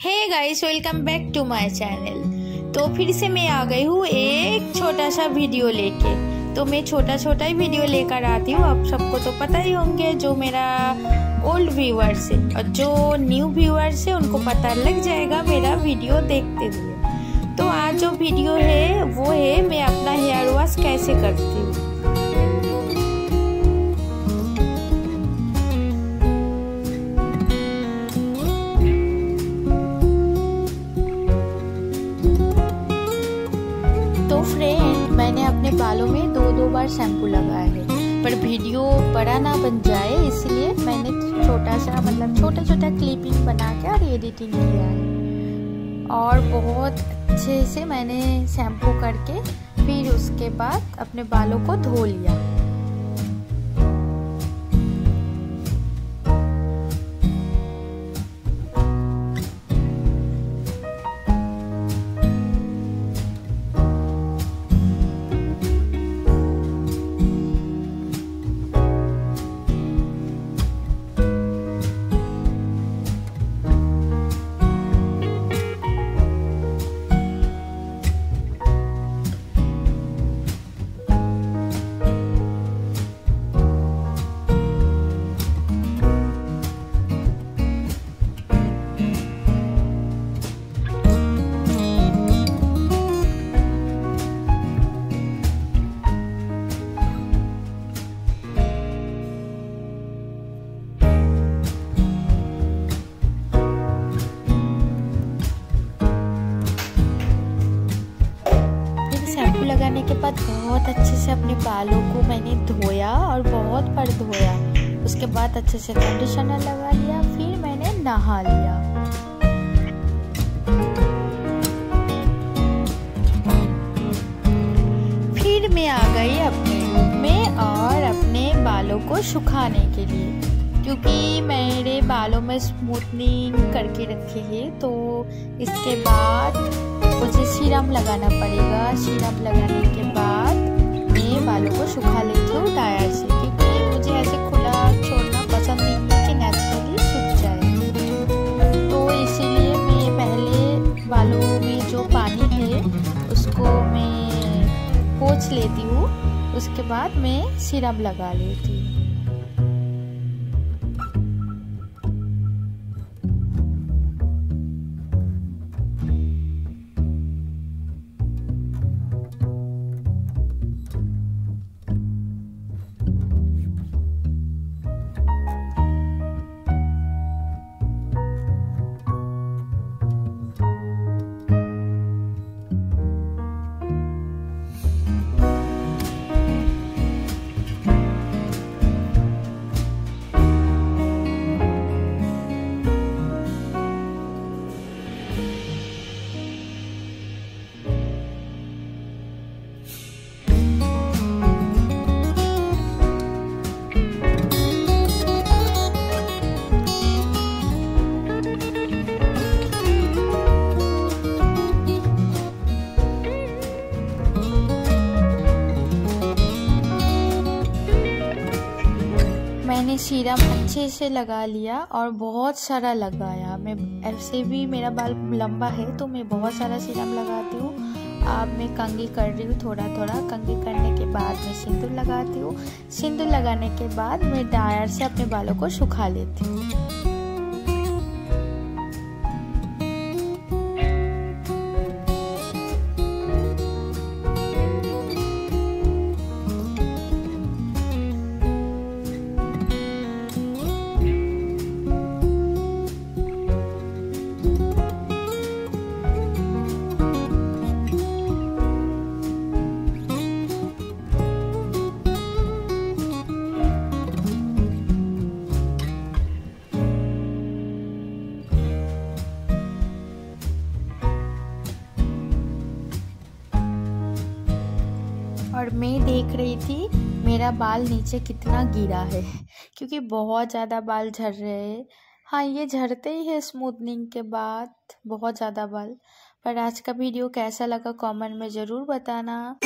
Hey guys welcome back to my channel तो फिर से मैं आ गई हूँ एक छोटा सा वीडियो लेके। तो मैं छोटा छोटा ही वीडियो लेकर आती हूँ। आप सबको तो पता ही होंगे, जो मेरा ओल्ड व्यूअर्स है और जो न्यू व्यूअर्स है, उनको पता लग जाएगा मेरा वीडियो देखते हुए। तो आज जो वीडियो है, वो है मैं अपना हेयर वॉश कैसे करती हूँ। बार शैम्पू लगाया है। पर वीडियो बड़ा ना बन जाए, इसलिए मैंने छोटा सा मतलब छोटा छोटा क्लिपिंग बना के और एडिटिंग किया है। और बहुत अच्छे से मैंने शैम्पू करके फिर उसके बाद अपने बालों को धो लिया। के बाद बहुत अच्छे से अपने बालों को मैंने धोया और बहुत पर धोया। उसके बाद अच्छे से कंडीशनर लगा लिया, फिर मैंने नहा लिया। फिर मैं आ गई अपने रूम में और अपने बालों को सुखाने के लिए। क्योंकि मेरे बालों में स्मूथनिंग करके रखी है तो इसके बाद मुझे सीरम लगाना पड़ेगा सीरम लगाने उसके बाद मैं सिरप लगा लेती मैंने सीरम अच्छे से लगा लिया और बहुत सारा लगाया। मैं ऐसे भी मेरा बाल लंबा है तो मैं बहुत सारा सीरम लगाती हूँ। अब मैं कंगी कर रही हूँ थोड़ा थोड़ा कंगी करने के बाद मैं सिंदूर लगाती हूँ। सिंदूर लगाने के बाद मैं डायर से अपने बालों को सुखा लेती हूँ। और मैं देख रही थी, मेरा बाल नीचे कितना गिरा है, क्योंकि बहुत ज़्यादा बाल झड़ रहे हैं। हाँ ये झड़ते ही है स्मूथनिंग के बाद, बहुत ज़्यादा बाल। पर आज का वीडियो कैसा लगा कमेंट में ज़रूर बताना।